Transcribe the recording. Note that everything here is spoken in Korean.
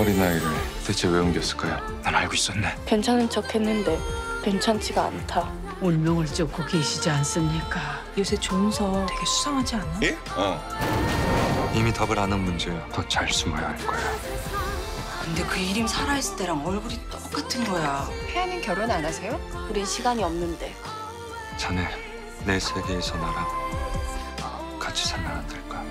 어린아이를 대체 왜 옮겼을까요? 난 알고 있었네. 괜찮은 척 했는데 괜찮지가 않다. 울명을 쫓고 계시지 않습니까? 요새 종서 되게 수상하지 않아? 예? 어. 이미 답을 아는 문제야. 더 잘 숨어야 할 거야. 근데 그 이름 살아있을 때랑 얼굴이 똑같은 거야. 혜연은 결혼 안 하세요? 우린 시간이 없는데. 자네 내 세계에서 나랑 같이 살면 안 될까?